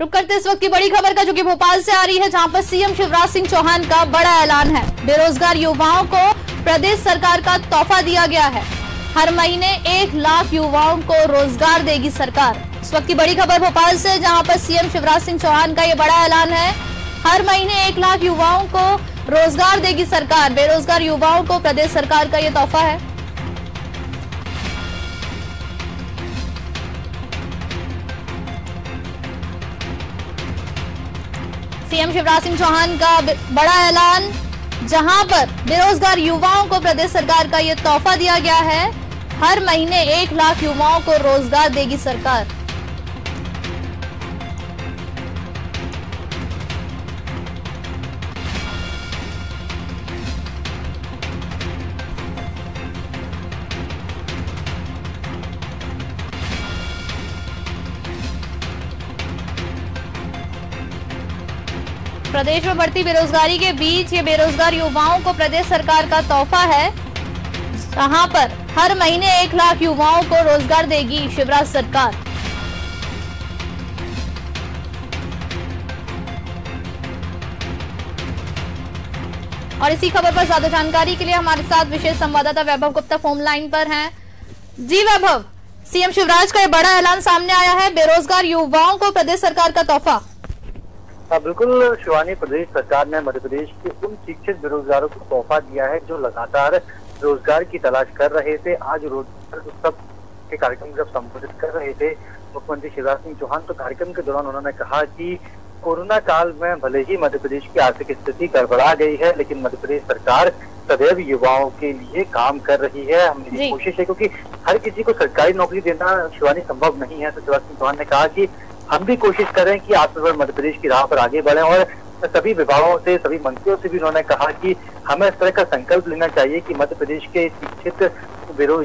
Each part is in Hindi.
रुक करते इस वक्त की बड़ी खबर का, जो कि भोपाल से आ रही है, जहाँ पर सीएम शिवराज सिंह चौहान का बड़ा ऐलान है। बेरोजगार युवाओं को प्रदेश सरकार का तोहफा दिया गया है। हर महीने एक लाख युवाओं को रोज़गार देगी सरकार। इस वक्त की बड़ी खबर भोपाल से, जहाँ पर सीएम शिवराज सिंह चौहान का ये बड़ा ऐलान है। हर महीने एक लाख युवाओं को रोज़गार देगी सरकार। बेरोजगार युवाओं को प्रदेश सरकार का ये तोहफा है। सीएम शिवराज सिंह चौहान का बड़ा ऐलान, जहाँ पर बेरोजगार युवाओं को प्रदेश सरकार का ये तोहफा दिया गया है। हर महीने एक लाख युवाओं को रोज़गार देगी सरकार। प्रदेश में बढ़ती बेरोजगारी के बीच ये बेरोजगार युवाओं को प्रदेश सरकार का तोहफा है। जहाँ पर हर महीने एक लाख युवाओं को रोज़गार देगी शिवराज सरकार। और इसी खबर पर ज़्यादा जानकारी के लिए हमारे साथ विशेष संवाददाता वैभव गुप्ता फ़ोन लाइन पर हैं। जी वैभव, सीएम शिवराज का यह बड़ा ऐलान सामने आया है। बेरोजगार युवाओं को प्रदेश सरकार का तोहफा। हाँ बिल्कुल शिवानी प्रदेश सरकार ने मध्य प्रदेश के उन शिक्षित बेरोजगारों को तोहफा दिया है जो लगातार रोज़गार की तलाश कर रहे थे। आज रोज़गार उत्सव के कार्यक्रम जब संबोधित कर रहे थे मुख्यमंत्री शिवराज सिंह चौहान तो कार्यक्रम के दौरान उन्होंने कहा कि कोरोना काल में भले ही मध्य प्रदेश की आर्थिक स्थिति गड़बड़ा गई है लेकिन मध्य प्रदेश सरकार सदैव युवाओं के लिए काम कर रही है। हमारी कोशिश है क्योंकि हर किसी को सरकारी नौकरी देना शिवानी संभव नहीं है। तो शिवराज सिंह चौहान ने कहा कि हम भी कोशिश करें कि आत्मनिर्भर मध्य प्रदेश की राह पर आगे बढ़े और सभी विभागों से सभी मंत्रियों से भी उन्होंने कहा कि हमें इस तरह का संकल्प लेना चाहिए कि मध्य प्रदेश के शिक्षित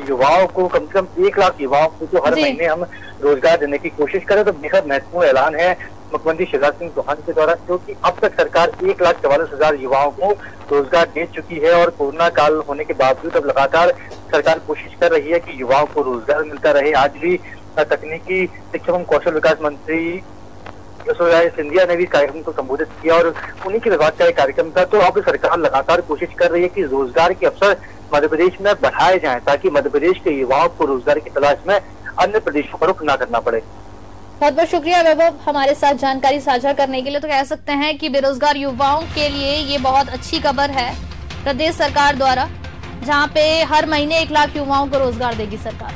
युवाओं को कम से कम एक लाख युवाओं को जो हर महीने हम रोज़गार देने की कोशिश करें तो बेहद महत्वपूर्ण ऐलान है मुख्यमंत्री शिवराज सिंह चौहान के द्वारा क्योंकि अब तक सरकार एक लाख चवालीस हज़ार युवाओं को रोज़गार दे चुकी है और कोरोना काल होने के बावजूद अब लगातार सरकार कोशिश कर रही है कि युवाओं को रोज़गार मिलता रहे। आज भी तकनीकी शिक्षा एवं कौशल विकास मंत्री यशोराय सिंधिया ने भी कार्यक्रम को संबोधित किया और उन्हीं के विभाग का एक कार्यक्रम था। तो अब सरकार लगातार कोशिश कर रही है कि रोज़गार के अवसर मध्य प्रदेश में बढ़ाए जाएँ ताकि मध्य प्रदेश के युवाओं को रोज़गार की तलाश में अन्य प्रदेशों पर रुख न करना पड़े। बहुत बहुत शुक्रिया वैभव हमारे साथ जानकारी साझा करने के लिए। तो कह सकते हैं कि बेरोजगार युवाओं के लिए ये बहुत अच्छी खबर है प्रदेश सरकार द्वारा, जहाँ पे हर महीने एक लाख युवाओं को रोज़गार देगी सरकार।